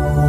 啊。